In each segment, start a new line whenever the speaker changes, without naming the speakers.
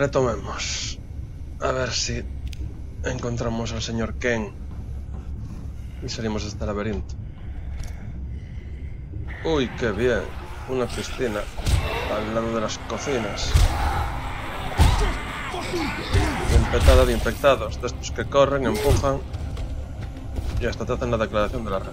Retomemos. A ver si encontramos al señor Ken y salimos de este laberinto. Uy, qué bien. Una piscina al lado de las cocinas. Bien petada de infectados, de estos que corren, empujan y hasta te hacen la declaración de la red.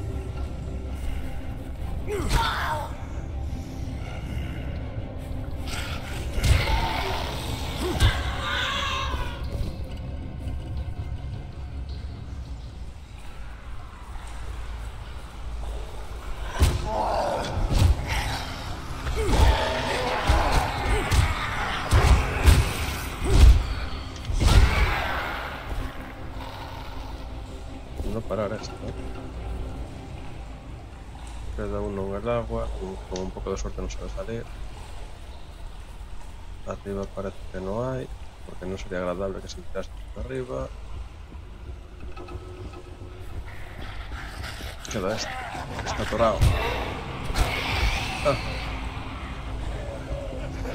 Suerte no se va a salir. Arriba parece que no hay, porque no sería agradable que se por arriba. Queda este, está atorado. Ah.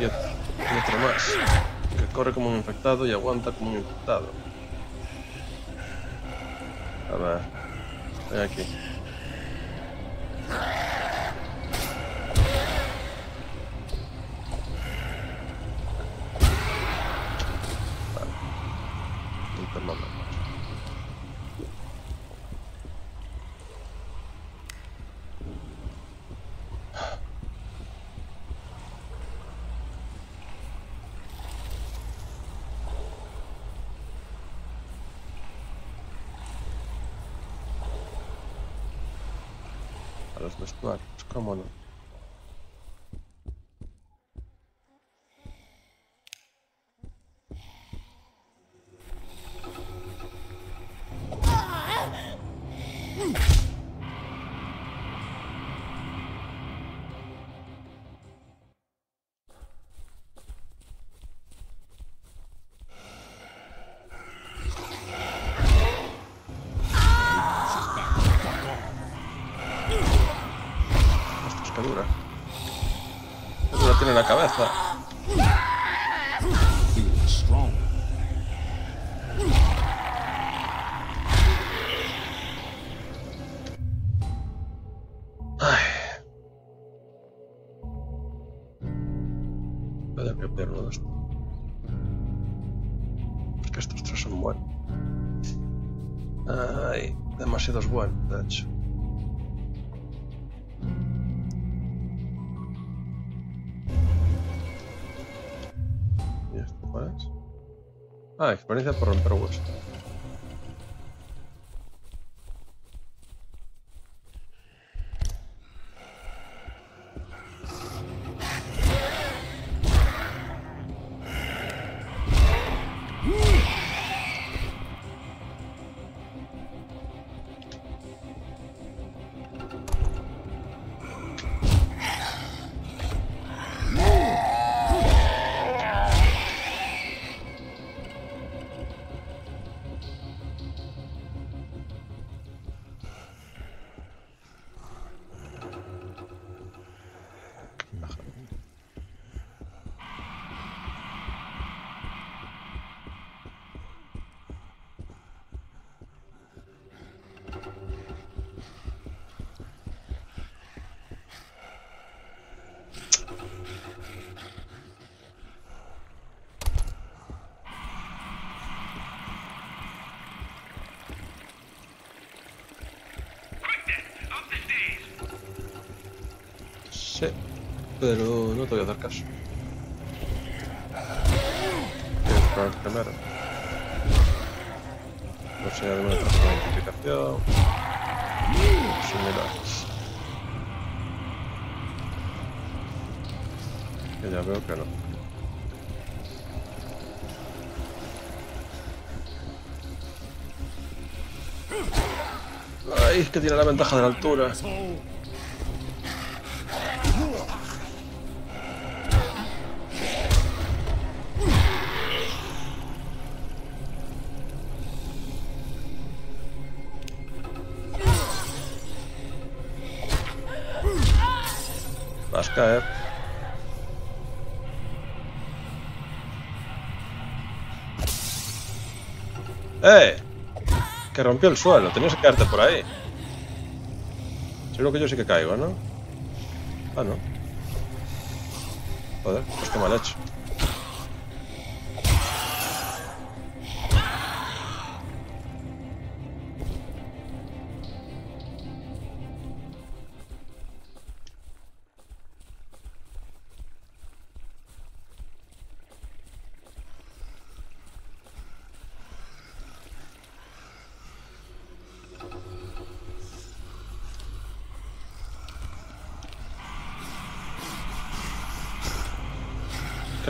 Y otro, y otro más, que corre como un infectado y aguanta como un infectado. A ver, aquí. Dura tiene la cabeza. Ah, experiencia por romper huesos. Pero no te voy a hacer caso. Quiero explorar primero. No sé, alguna identificación. Similares. Que ya veo que no. Ay, es que tiene la ventaja de la altura. ¡Eh! Que rompió el suelo, tenías que quedarte por ahí. Seguro que yo sí que caigo, ¿no? Ah, no. Joder, pues qué mal hecho.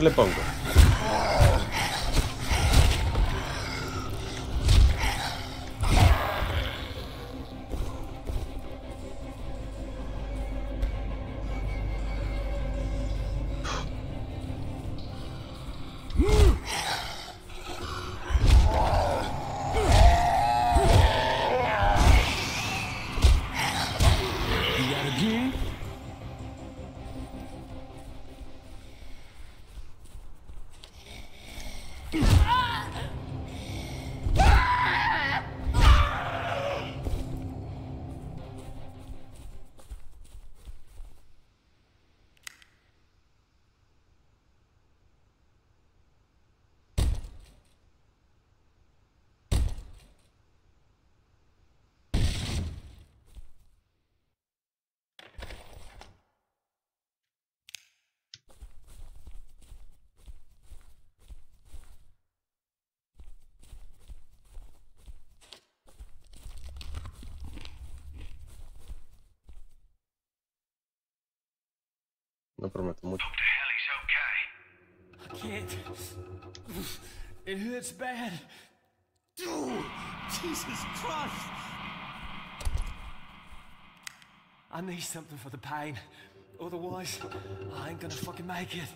Le pongo? No prometo mucho.
I can't. It hurts bad. Oh, Jesus Christ! I need something for the pain. Otherwise, I ain't gonna fucking make it.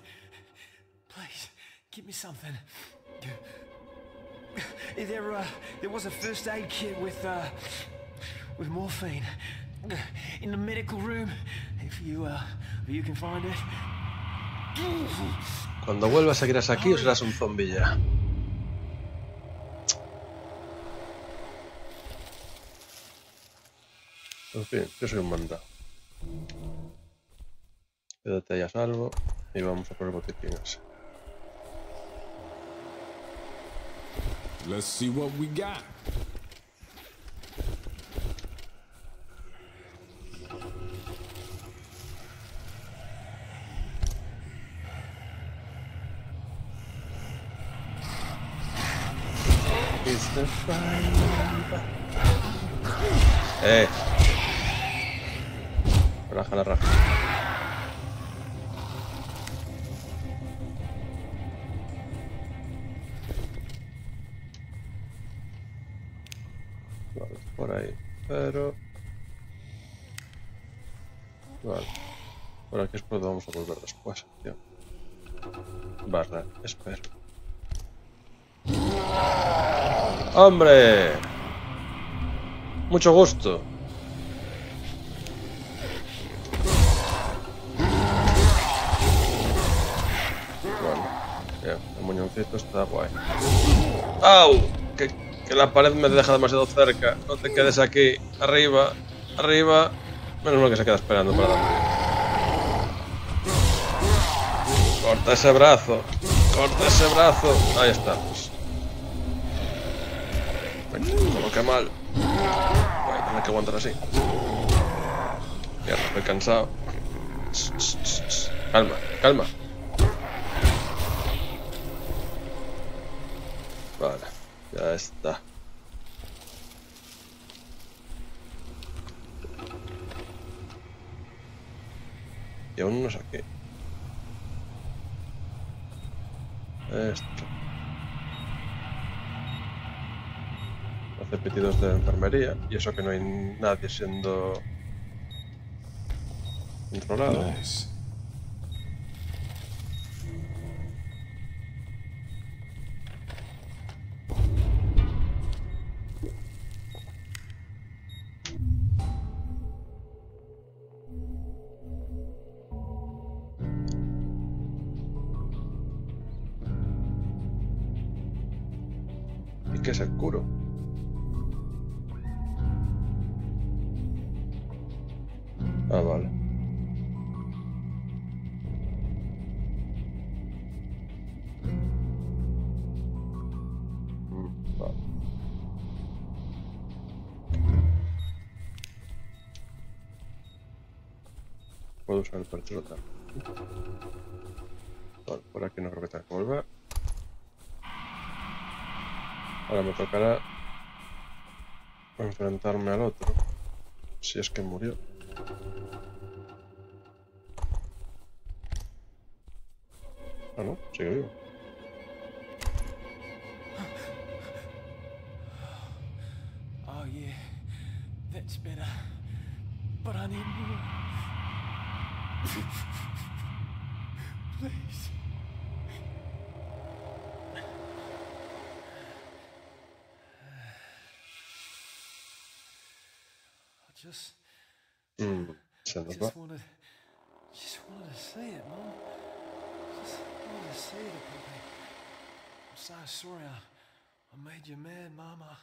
Please, give me something. There, uh, there was a first aid kit with, uh, with morphine in the medical room. If you, uh, if you can find it.
Cuando vuelvas seguirás aquí o serás un zombie ya. En fin, yo soy un mandado. Quédate ahí a salvo y vamos a por el botiquín ese.
Let's see what we got.
Eh. Raja la raja. Vale, por ahí. Pero... Vale. Por aquí es por donde vamos a volver después, tío. Barra, espero. ¡Hombre! Mucho gusto. Bueno, el muñoncito está guay. ¡Au! Que, que la pared me deja demasiado cerca. No te quedes aquí. Arriba, arriba. Menos mal que se queda esperando para darme. Corta ese brazo. Corta ese brazo. Ahí estamos. Como que mal. Voy a tener que aguantar así. Mierda, estoy cansado. Calma, calma. Vale, ya está. Y aún no saqué. Esto. Hace pedidos de enfermería y eso que no hay nadie siendo controlado. También. Vale, por aquí no creo que tenga que volver. Ahora me tocará enfrentarme al otro. Si es que murió. Ah, no, sigue vivo.
Oh, yeah. That's better. But I need more. Please. I just,
Mm, va.
just wanted, just wanted to see it, Mom. Just wanted to see the puppy. I'm so sorry I, I made you mad, Mama.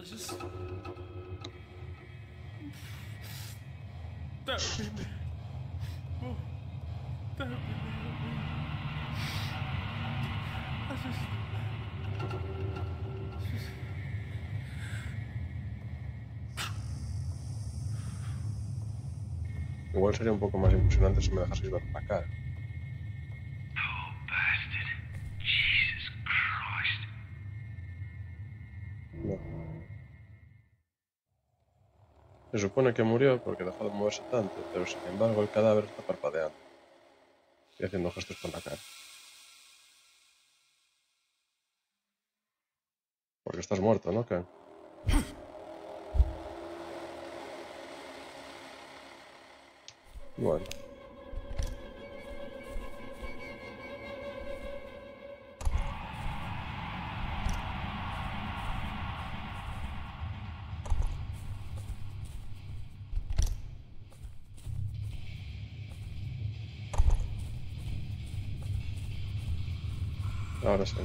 I just. Just
Igual sería un poco más impresionante si me dejaseis ver la cara. Se supone que murió porque dejó de moverse tanto, pero sin embargo el cadáver está parpadeando. Y haciendo gestos con la cara. Porque estás muerto, ¿no, Ken? Bueno. Ahora sí,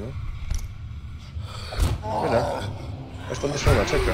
¿no? Mira. Esto no suena, checa.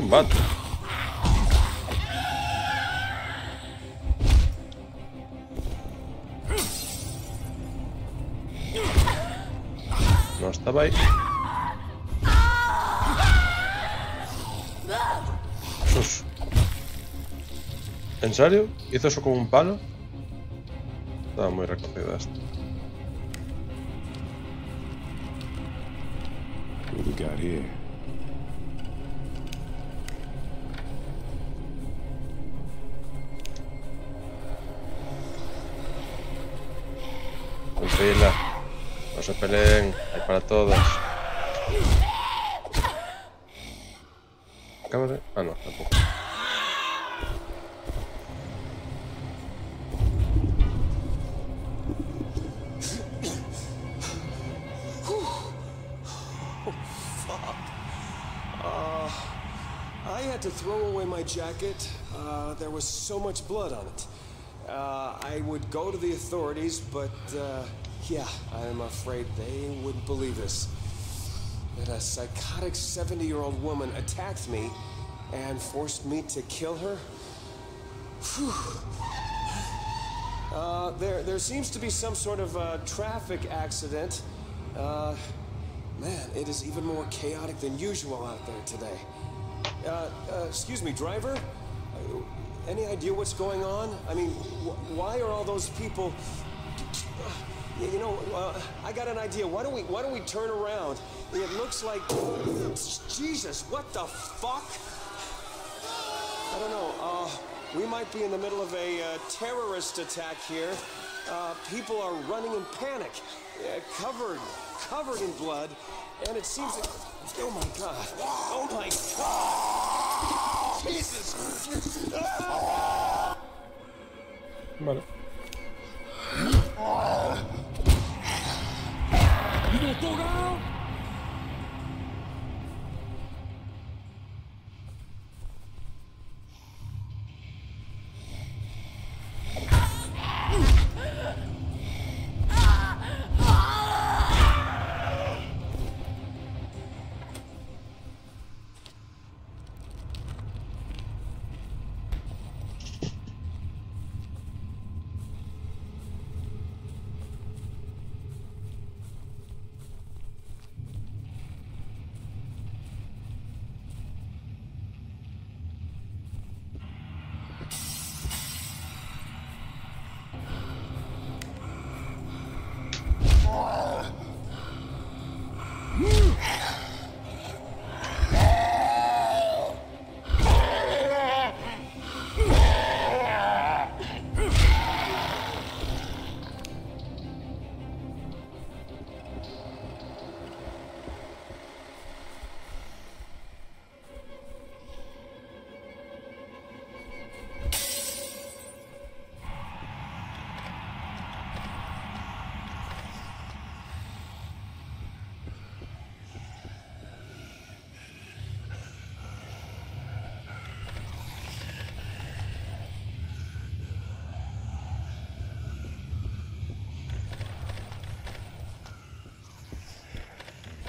¡Combate! No estaba ahí. Sus. ¿En serio? ¿Hizo eso con un palo? Estaba muy recogido esto.
I had to throw away my jacket. Uh, there was so much blood on it. Uh, I would go to the authorities, but uh, yeah, I'm afraid they wouldn't believe this. That a psychotic 70 year old woman attacked me and forced me to kill her? Uh, there, there seems to be some sort of traffic accident. Uh, man, it is even more chaotic than usual out there today. Uh, uh, excuse me, driver? Uh, Any idea what's going on? I mean, wh- why are all those people? Yeah, You know, uh, I got an idea. Why don't we Why don't we turn around? It looks like Jesus. What the fuck? I don't know. Uh, we might be in the middle of a uh, terrorist attack here. Uh, people are running in panic, uh, covered, covered in blood, and it seems that. Oh my God! Oh my God! Jesus!
Vale.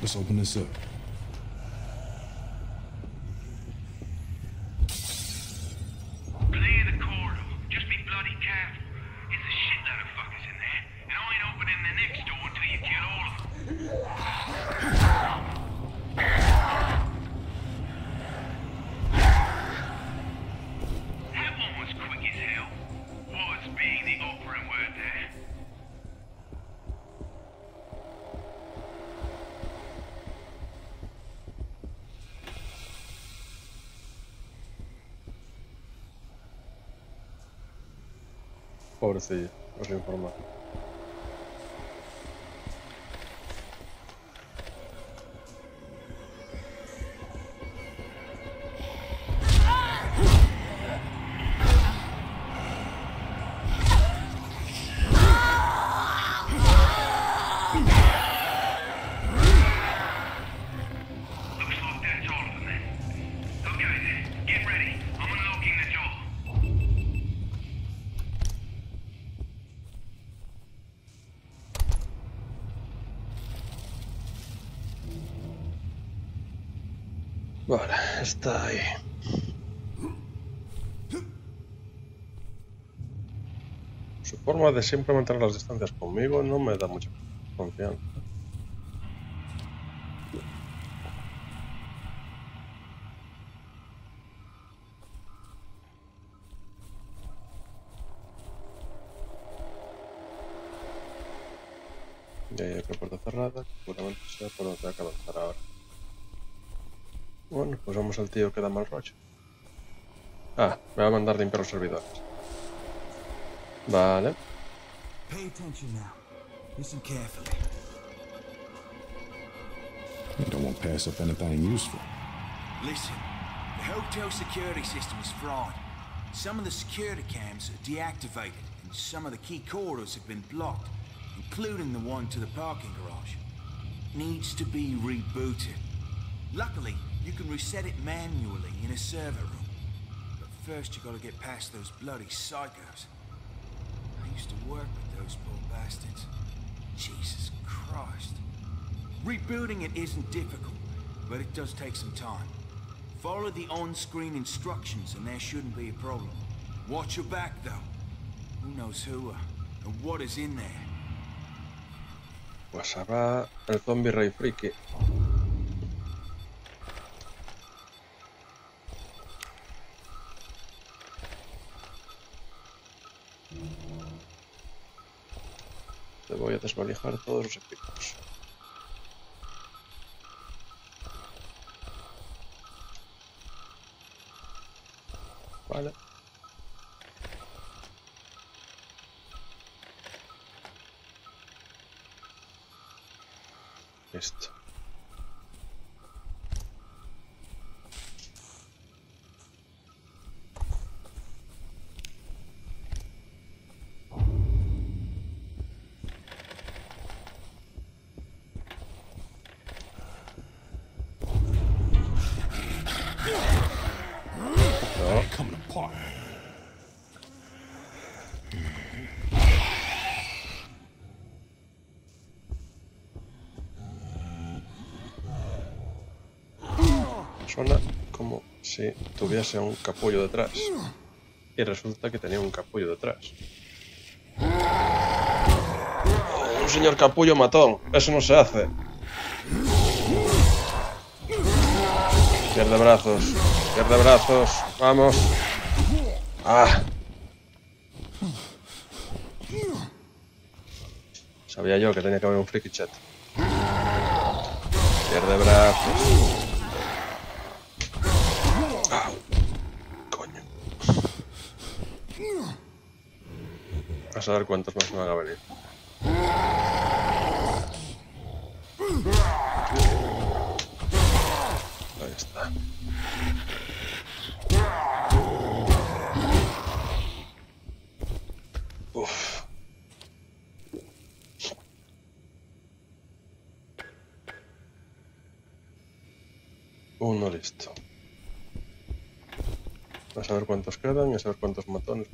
Let's open this up.
Spore să iei, așa
informar. Está ahí. Su forma de siempre mantener las distancias conmigo no me da mucha confianza. Ya hay otra puerta cerrada, seguramente sea por donde tenga que avanzar ahora. Bueno, pues vamos al tío que da mal rollo. Ah, me va a mandar limpiar los servidores. Vale.
Pay attention now. Listen carefully.
You don't want to pass up anything useful.
Listen, the hotel security system is fried. Some of the security cams are deactivated, and some of the key corridors have been blocked, including the one to the parking garage. Needs to be rebooted. Luckily, you can reset it manually in a server room. But first, you gotta get past those bloody psychos. I used to work with those poor bastards. Jesus Christ. Rebuilding it isn't difficult, but it does take some time. Follow the on-screen instructions and there shouldn't be a problem. Watch your back, though. Who knows who uh, and what is in there?
Pues ahora el zombie rey friki. A desvalijar todos los equipos. Vale. Listo. Suena como si tuviese un capullo detrás. Y resulta que tenía un capullo detrás. Un señor capullo matón. Eso no se hace. Pierde brazos. Pierde brazos. Vamos. Ah. Sabía yo que tenía que haber un friki chat. Pierde brazos. A saber cuántos más me van a venir. Ahí está. Uf. Uno listo. A saber cuántos quedan y a saber cuántos matones.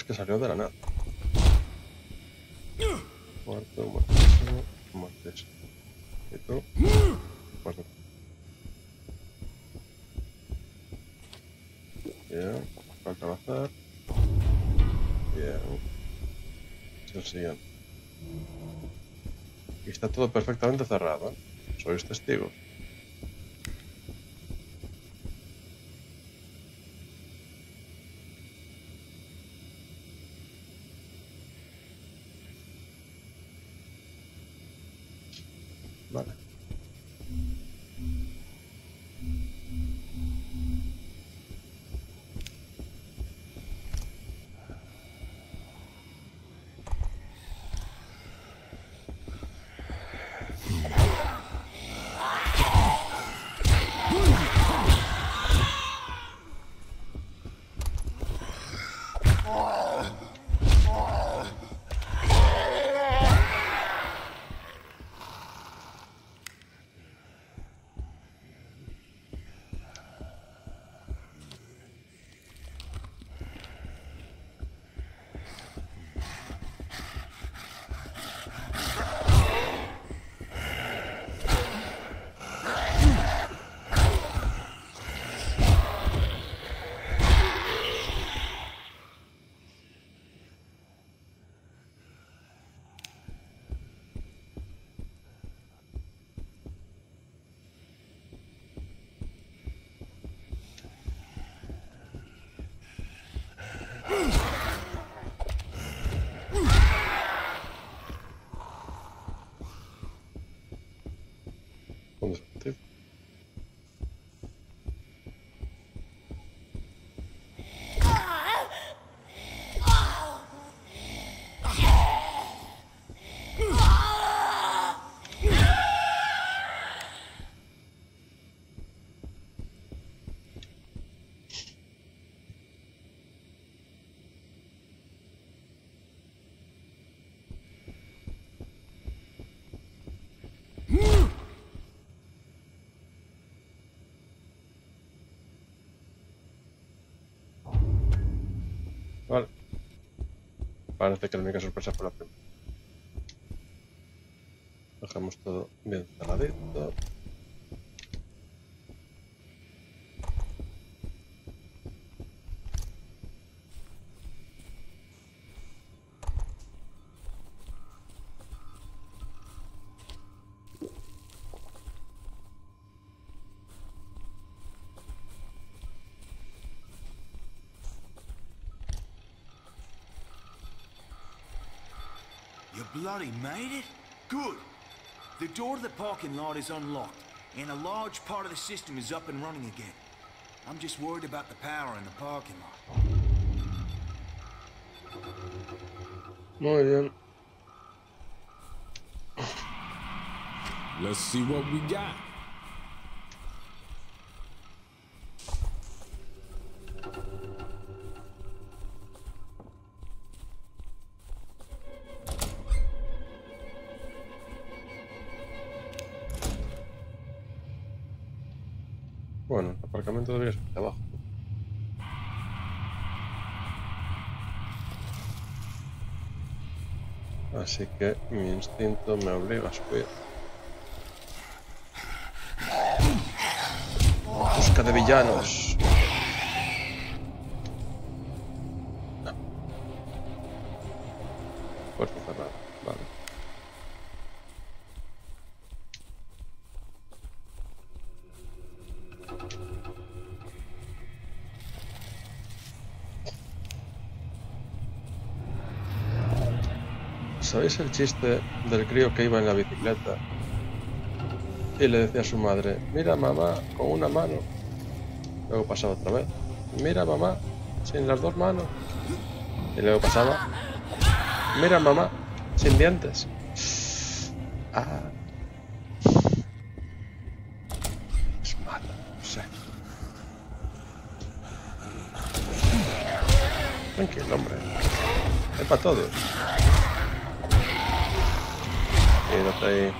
Es que salió de la nada. Muerto, muertísimo, muertísimo. ¿Y tú? Muerto. Bien, falta bazar. Bien. El siguiente. Y está todo perfectamente cerrado. ¿eh? Sois testigos. Hmm. Parece que la única sorpresa fue la primera. Dejamos todo bien cerradito.
Bloody made it? Good. The door to the parking lot is unlocked, and a large part of the system is up and running again. I'm just worried about the power in the parking lot.
Muy bien.
Let's see what we got.
Así que mi instinto me obliga a subir. Busca de villanos. ¿Sabéis el chiste del crío que iba en la bicicleta y le decía a su madre, mira mamá, con una mano? Luego pasaba otra vez, mira mamá, sin las dos manos. Y luego pasaba, mira mamá, sin dientes. Ah. Es malo, no sé. Tranquilo, hombre. Es para todos. Vale.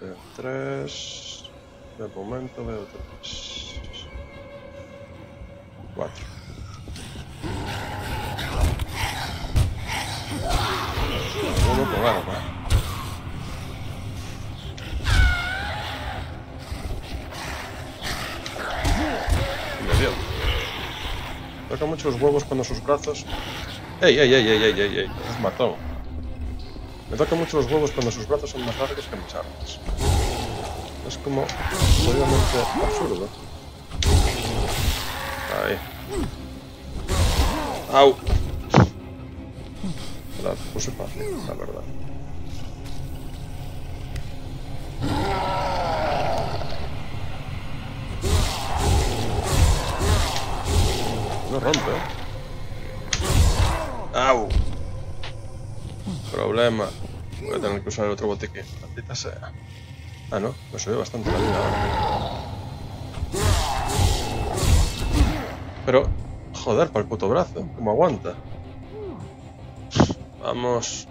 Veo tres. De momento veo tres. Cuatro. Uno con arma. Me dio. Toca mucho los huevos cuando sus brazos. ¡Ey, ey, ey, ey, ey, ey! ey! Nos mató. Me toca mucho los huevos cuando sus brazos son más largos que mis armas. Es como obviamente absurdo. Ahí. ¡Au! La puse fácil, la verdad. Rompe. ¡Au! Problema. Voy a tener que usar el otro botiquín. Maldita sea. Ah, no. Me sube bastante la vida ahora. Pero, joder, para el puto brazo. ¿Cómo aguanta? Vamos.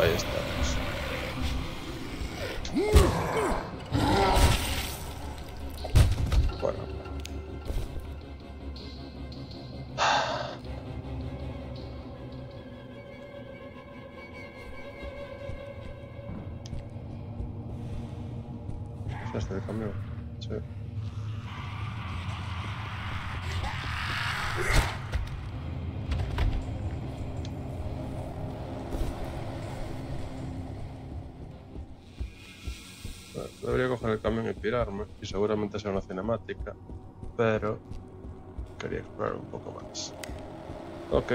Ahí estamos. Y seguramente sea una cinemática, pero quería explorar un poco más. Ok.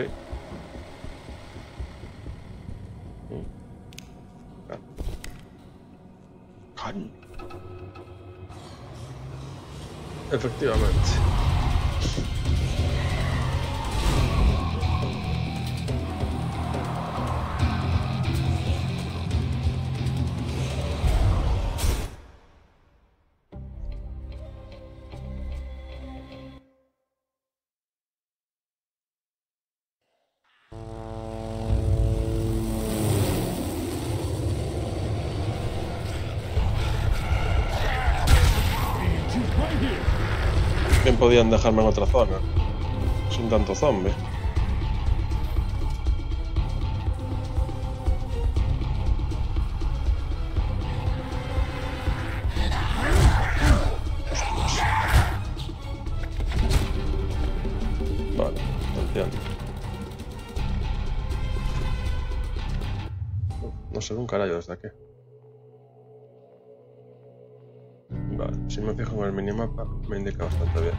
Mm. Ah. Efectivamente. Podían dejarme en otra zona. Sin tanto zombie. Vale, entiendo. No sé un carajo desde aquí. Si me fijo en el minimapa me indica bastante bien.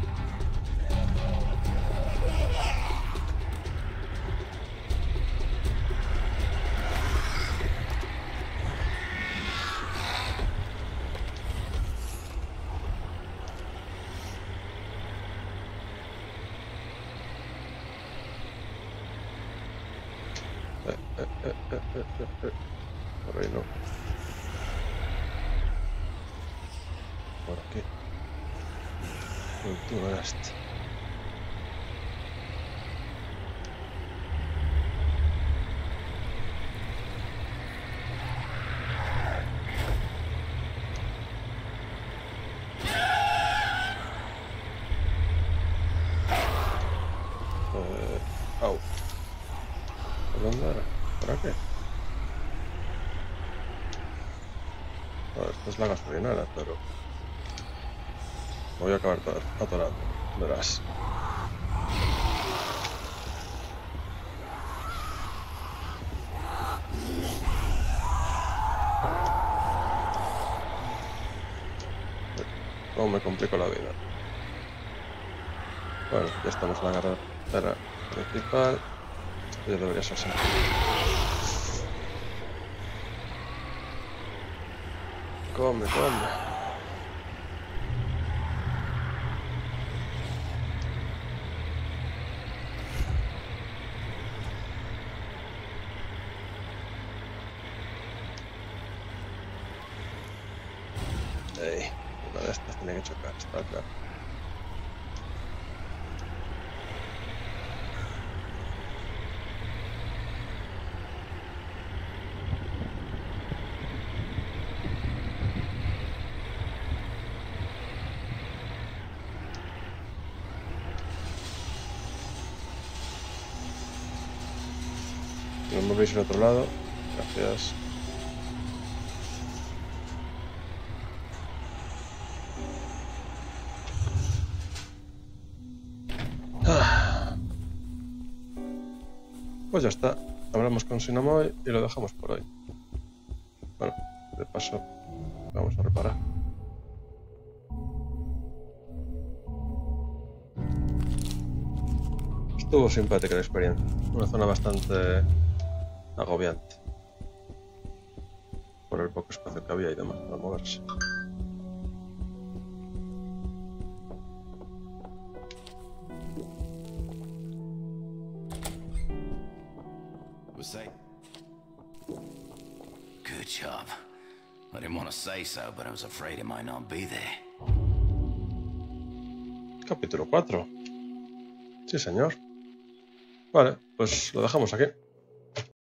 Por ahí no. Por aquí. Cultura este. Eh, au. ¿Por dónde era? ¿Por aquí? No, esta es la gasolinera, pero... Voy a acabar ator- atorando, verás. ¿Cómo me complico la vida? Bueno, ya estamos en la carretera principal. Esto ya debería ser sencillo. Come, come. Ey, una de estas tiene que chocar, está claro. No me veis en otro lado. Gracias. Ah. Pues ya está. Hablamos con Sinamoy y lo dejamos por hoy. Bueno, de paso, vamos a reparar. Estuvo simpática la experiencia. Una zona bastante agobiante. Por el poco espacio que había y demás para moverse.
Say? Good job. I didn't want to say so, but I was afraid it might not be there.
Capítulo 4. Sí, señor. Vale, pues lo dejamos aquí.